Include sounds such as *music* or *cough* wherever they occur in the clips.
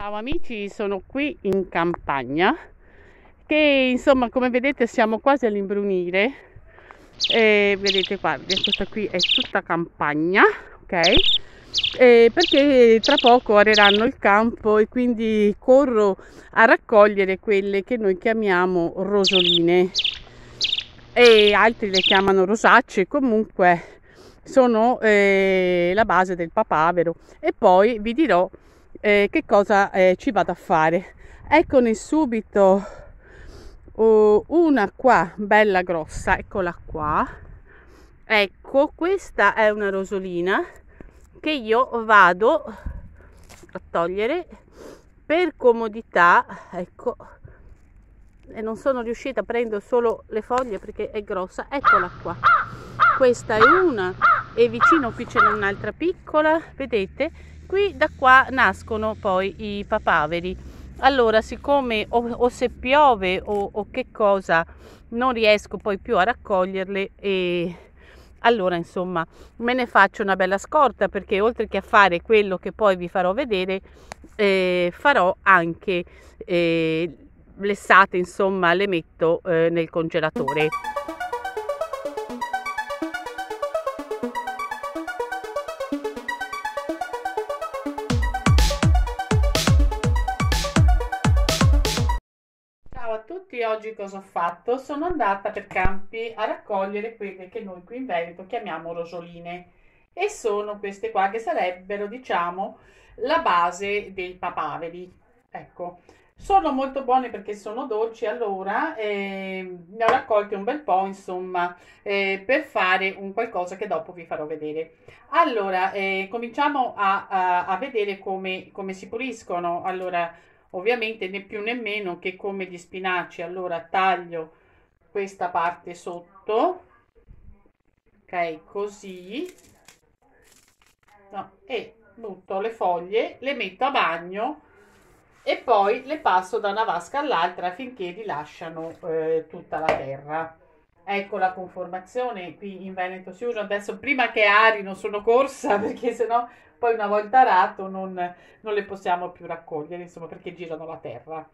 Ciao amici, sono qui in campagna che insomma come vedete siamo quasi all'imbrunire. E vedete qua, questa qui è tutta campagna, ok? E perché tra poco areranno il campo e quindi corro a raccogliere quelle che noi chiamiamo rosoline. E altri le chiamano rosacce, comunque sono eh, la base del papavero. E poi vi dirò eh, che cosa eh, ci vado a fare. Eccone subito uh, una qua bella grossa, eccola qua. Ecco, questa è una rosolina che io vado a togliere per comodità, ecco, e non sono riuscita a prendere solo le foglie perché è grossa, eccola qua. Questa è una e vicino qui c'è un'altra piccola, vedete? Qui da qua nascono poi i papaveri. Allora, siccome o, o se piove o, o, che cosa, non riesco poi più a raccoglierle e allora insomma me ne faccio una bella scorta perché oltre che a fare quello che poi vi farò vedere, eh, farò anche eh, lessate, insomma, le metto eh, nel congelatore. Oggi cosa ho fatto? Sono andata per campi a raccogliere quelle che noi qui in Veneto chiamiamo rosoline e sono queste qua che sarebbero diciamo la base dei papaveri. Ecco, sono molto buone perché sono dolci, allora eh, ne ho raccolte un bel po', insomma, eh, per fare un qualcosa che dopo vi farò vedere. Allora, eh, cominciamo a, a, a vedere come, come si puliscono. Allora, ovviamente né più né meno che come gli spinaci. Allora taglio questa parte sotto. Ok così. No, e butto le foglie le metto a bagno e poi le passo da una vasca all'altra finché rilasciano eh, tutta la terra. Ecco la conformazione. Qui in Veneto si usa. Adesso prima che arino sono corsa *laughs* perché sennò poi una volta arato non, non le possiamo più raccogliere, insomma, perché girano la terra.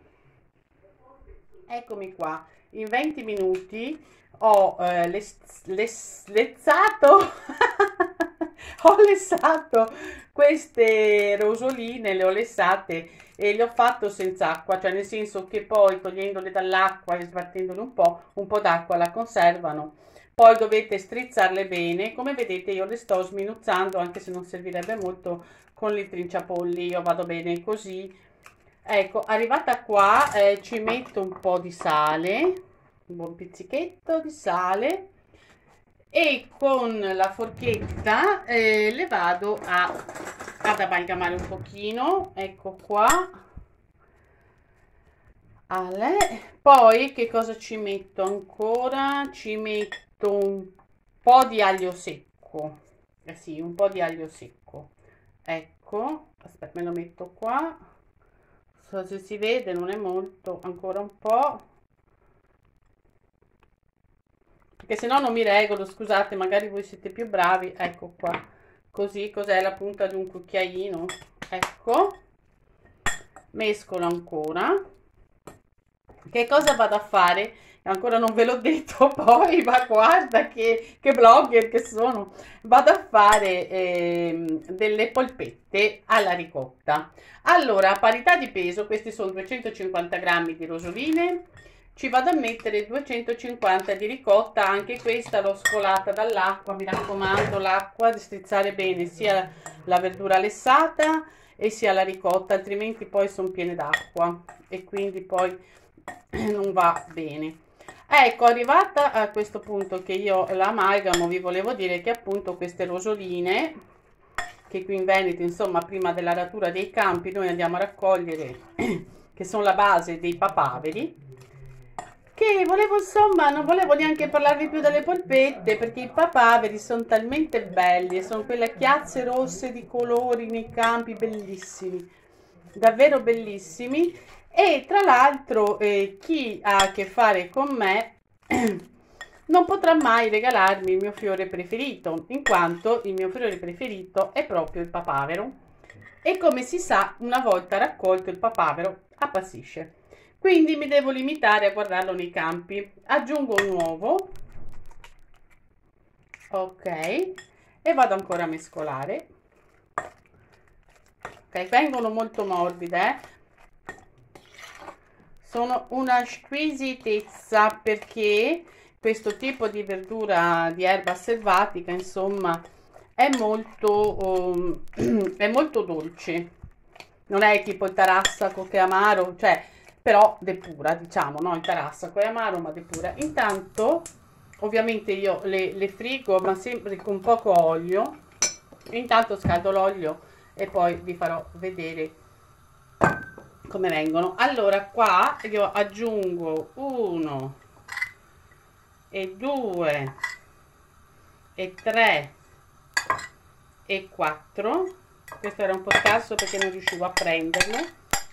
Eccomi qua, in 20 minuti ho eh, les, les, lezzato, *laughs* ho lessato queste rosoline, le ho lessate e le ho fatto senza acqua, cioè nel senso che poi togliendole dall'acqua e sbattendole un po', un po' d'acqua la conservano poi dovete strizzarle bene. Come vedete io le sto sminuzzando anche se non servirebbe molto con il trinciapolli. Io vado bene così. Ecco arrivata qua eh, ci metto un po' di sale un buon pizzichetto di sale. E con la forchetta eh, le vado a, ad amalgamare un pochino. Ecco qua. Poi che cosa ci metto ancora? Ci metto metto un po' di aglio secco. Eh sì un po' di aglio secco. Ecco aspetta me lo metto qua. So se si vede non è molto ancora un po' perché se no non mi regolo scusate magari voi siete più bravi. Ecco qua. Così cos'è la punta di un cucchiaino? Ecco. Mescolo ancora che cosa vado a fare? Ancora non ve l'ho detto *laughs* poi, ma guarda che, che blogger che sono, vado a fare eh, delle polpette alla ricotta. Allora, a parità di peso, questi sono 250 grammi di rosoline, ci vado a mettere 250 di ricotta, anche questa l'ho scolata dall'acqua, mi raccomando l'acqua di strizzare bene sia la verdura lessata e sia la ricotta, altrimenti poi sono piene d'acqua. E quindi poi *coughs* non va bene. Ecco, arrivata a questo punto che io l'amalgamo, vi volevo dire che appunto queste rosoline, che qui in Veneto, insomma, prima dell'aratura dei campi, noi andiamo a raccogliere, *coughs* che sono la base dei papaveri, che volevo, insomma, non volevo neanche parlarvi più delle polpette, perché i papaveri sono talmente belli, sono quelle chiazze rosse di colori nei campi, bellissimi, davvero bellissimi, e tra l'altro eh, chi ha a che fare con me *clears throat* non potrà mai regalarmi il mio fiore preferito, in quanto il mio fiore preferito è proprio il papavero. e come si sa una volta raccolto il papavero appassisce. Quindi mi devo limitare a guardarlo nei campi. Aggiungo un uovo. Ok. E vado ancora a mescolare. Ok vengono molto morbide eh? Sono una squisitezza perché questo tipo di verdura di erba selvatica insomma è molto um, *clears throat* è molto dolce. Non è tipo il tarassaco che è amaro cioè però depura diciamo no il tarassaco è amaro ma depura. Intanto ovviamente io le, le frigo ma sempre con poco olio. Intanto scaldo l'olio e poi vi farò vedere come vengono. Allora qua io aggiungo uno e due e tre e quattro. Questo era un po' scarso perché non riuscivo a prenderlo.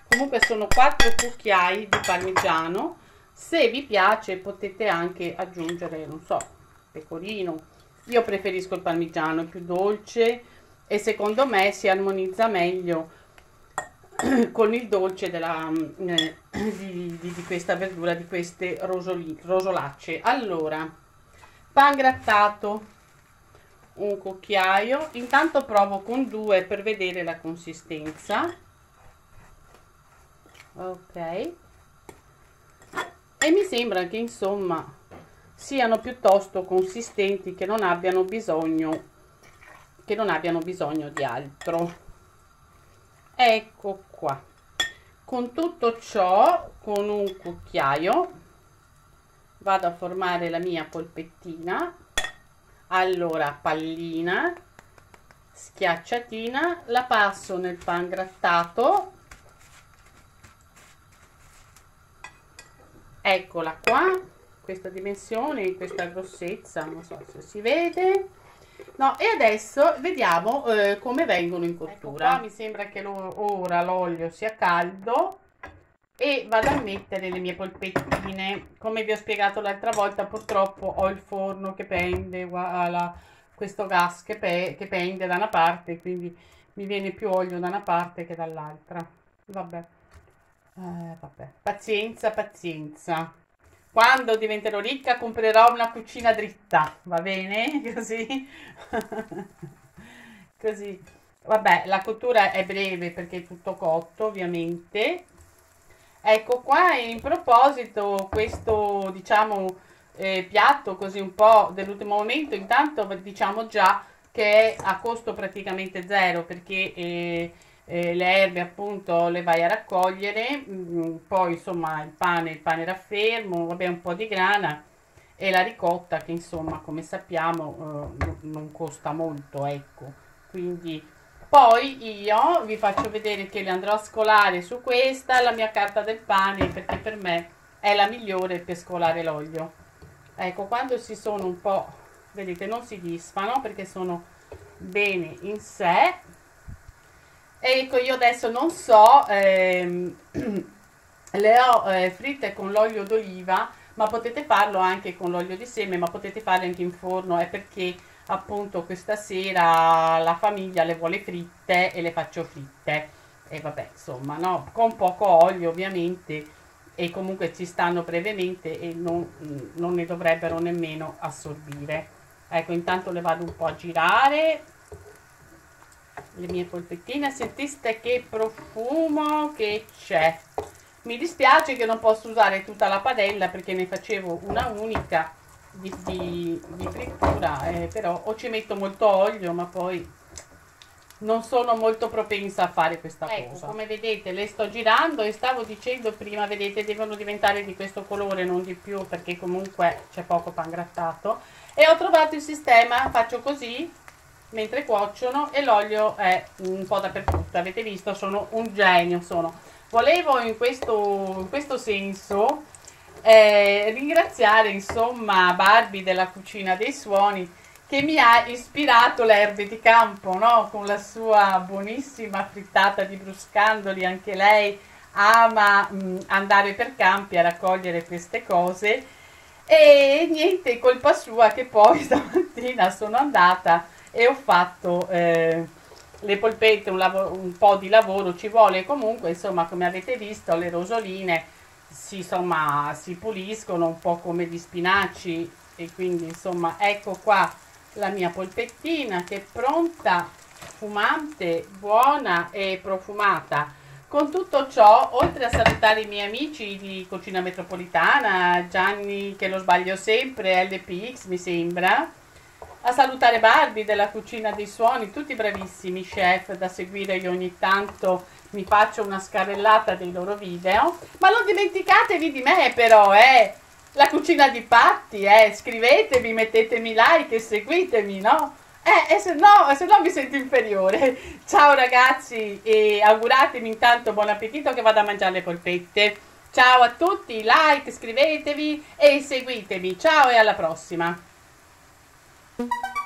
Comunque sono quattro cucchiai di parmigiano. Se vi piace potete anche aggiungere non so pecorino. Io preferisco il parmigiano è più dolce e secondo me si armonizza meglio *coughs* con il dolce della, eh, di, di, di, questa verdura, di queste rosoli, rosolacce. Allora, pan grattato, un cucchiaio. Intanto provo con due per vedere la consistenza. Ok. E mi sembra che insomma siano piuttosto consistenti, che non abbiano bisogno, che non abbiano bisogno di altro ecco qua. Con tutto ciò con un cucchiaio vado a formare la mia polpettina. Allora pallina schiacciatina la passo nel pan grattato. Eccola qua questa dimensione questa grossezza non so se si vede No, e adesso vediamo eh, come vengono in cottura. Ecco mi sembra che lo, ora l'olio sia caldo e vado a mettere le mie polpettine. Come vi ho spiegato l'altra volta, purtroppo ho il forno che pende, guarda, questo gas che, pe che pende da una parte, quindi mi viene più olio da una parte che dall'altra. Vabbè. Eh, vabbè. Pazienza, pazienza. Quando diventerò ricca comprerò una cucina dritta, va bene? *laughs* Così. *laughs* Così. Vabbè, la cottura è breve perché è tutto cotto, ovviamente. Ecco qua in proposito questo, diciamo, eh, piatto così un po' dell'ultimo momento, intanto diciamo già che è a costo praticamente zero perché eh, eh, le erbe appunto le vai a raccogliere, mh, mm, poi insomma il pane, il pane raffermo, vabbè un po' di grana e la ricotta che insomma come sappiamo eh, non costa molto, ecco, quindi poi io vi faccio vedere che le andrò a scolare su questa, la mia carta del pane, perché per me è la migliore per scolare l'olio. Ecco, quando si sono un po', vedete, non si disfano perché sono bene in sé, ecco io adesso non so ehm, *clears throat* le ho eh, fritte con l'olio d'oliva ma potete farlo anche con l'olio di seme ma potete farle anche in forno è perché appunto questa sera la famiglia le vuole fritte e le faccio fritte. E vabbè insomma no? Con poco olio ovviamente e comunque ci stanno brevemente e non, non ne dovrebbero nemmeno assorbire. Ecco intanto le vado un po' a girare le mie polpettine sentiste? Che profumo che c'è. Mi dispiace che non posso usare tutta la padella perché ne facevo una unica di, di, di frittura eh, però o ci metto molto olio ma poi non sono molto propensa a fare questa ecco, cosa. come vedete le sto girando e stavo dicendo prima vedete devono diventare di questo colore non di più perché comunque c'è poco pan grattato. E ho trovato il sistema faccio così mentre cuociono e l'olio è un po' dappertutto. Avete visto? Sono un genio sono. Volevo in questo, in questo senso eh, ringraziare insomma Barbie della cucina dei suoni che mi ha ispirato l'erbe di campo no? con la sua buonissima frittata di bruscandoli anche lei ama mh, andare per campi a raccogliere queste cose. E niente colpa sua che poi *laughs* stamattina sono andata e ho fatto, eh, le polpette, un, un, po' di lavoro ci vuole comunque, insomma come avete visto le rosoline si, insomma, si puliscono un po' come gli spinaci e quindi insomma ecco qua la mia polpettina che è pronta, fumante, buona e profumata. Con tutto ciò, oltre a salutare i miei amici di Cucina Metropolitana, Gianni che lo sbaglio sempre, LPX mi sembra, a salutare Barbie della Cucina dei Suoni, tutti bravissimi chef da seguire, io ogni tanto mi faccio una scarrellata dei loro video, ma non dimenticatevi di me però, eh! La cucina di Patti, eh! Scrivetemi, mettetemi like e seguitemi, no? Eh, e se no, se no mi sento inferiore. *laughs* Ciao ragazzi e auguratemi intanto buon appetito che vado a mangiare le polpette. Ciao a tutti, like, iscrivetevi e seguitemi. Ciao e alla prossima. you